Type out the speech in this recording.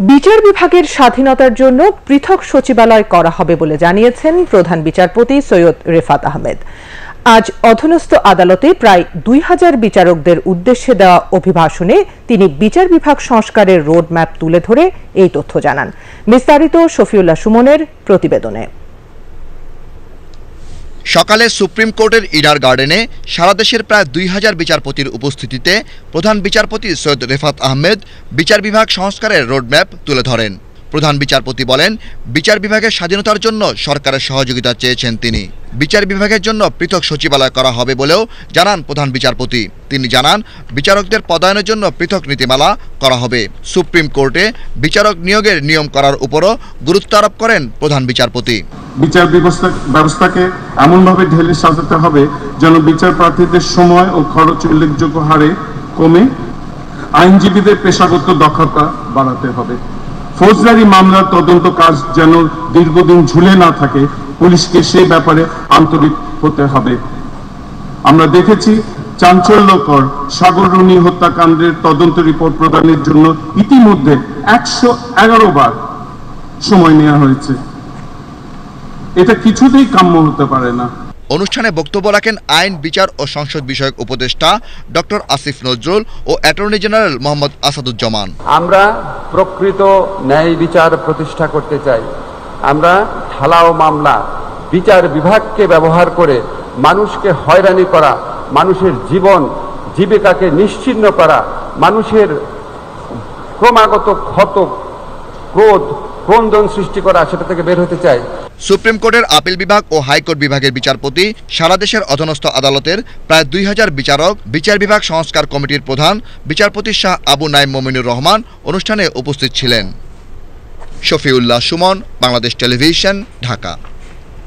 বিচার বিভাগের স্বাধীনতার জন্য পৃথক সচিবালয় করা হবে বলে জানিয়েছেন প্রধান বিচারপতি সৈয়দ রেফাত আহমেদ। আজ অধনস্থ আদালতে প্রায় দুই হাজার বিচারকদের উদ্দেশ্যে দেওয়া অভিভাষণে তিনি বিচার বিভাগ সংস্কারের রোডম্যাপ তুলে ধরে এই তথ্য জানান। বিস্তারিত শফিউল্লাহ সুমনের প্রতিবেদনে। সকালে সুপ্রিম কোর্টের ইডার গার্ডেনে সারা দেশের প্রায় দুই হাজার বিচারপতির উপস্থিতিতে প্রধান বিচারপতি সৈয়দ রেফাত আহমেদ বিচার বিভাগ সংস্কারের রোডম্যাপ তুলে ধরেন। প্রধান বিচারপতি বলেন, বিচার বিভাগের স্বাধীনতার জন্য সরকারের সহযোগিতা চেয়েছেন তিনি। বিচার বিভাগের জন্য পৃথক সচিবালয় করা হবে বলেও জানান প্রধান বিচারপতি। তিনি জানান, বিচারকদের পদায়নের জন্য পৃথক নীতিমালা করা হবে। সুপ্রিম কোর্টে বিচারক নিয়োগের নিয়ম করার উপরও গুরুত্ব আরোপ করেন প্রধান বিচারপতি। বিচার ব্যবস্থা ব্যবস্থাকে এমনভাবে ঢেলে সাজাতে হবে যেন বিচার প্রার্থীদের সময় ও খরচ উল্লেখযোগ্য হারে কমে আইনজীবীদের পেশাগত দক্ষতা বাড়াতে হবে। ফৌজদারি মামলার তদন্ত কাজ যেন দীর্ঘদিন ঝুলে না থাকে, পুলিশকে সে ব্যাপারে আন্তরিক হতে হবে। আমরা দেখেছি চাঞ্চল্যকর সাগররণী হত্যাকাণ্ডের তদন্ত রিপোর্ট প্রদানের জন্য ইতিমধ্যে একশো এগারো বার সময় নেওয়া হয়েছে। এটা কিছুতেই কাম্য হতে পারে না। অনুষ্ঠানে বক্তব্য রাখেন আইন বিচার ও সংসদ বিষয়ক উপদেষ্টা ডক্টর আসিফ নজরুল ও অ্যাটর্নি জেনারেল মোহাম্মদ আসাদুজ্জামান। আমরা প্রকৃত ন্যায় বিচার প্রতিষ্ঠা করতে চাই। আমরা ঢালাও মামলা বিচার বিভাগকে ব্যবহার করে মানুষকে হয়রানি করা মানুষের জীবন জীবিকাকে নিশ্চিন্ন করা মানুষের ক্রমাগত ক্ষত ক্রোধ ক্রন্দন সৃষ্টি করা সেটা থেকে বের হতে চাই। সুপ্রিম কোর্টের আপিল বিভাগ ও হাইকোর্ট বিভাগের বিচারপতি, সারা দেশের অধীনস্থ আদালতের প্রায় দুই হাজার বিচারক, বিচার বিভাগ সংস্কার কমিটির প্রধান, বিচারপতি শাহ আবু নাইম মমিনুর রহমান অনুষ্ঠানে উপস্থিত ছিলেন। শফিউল্লাহ সুমন, বাংলাদেশ টেলিভিশন, ঢাকা।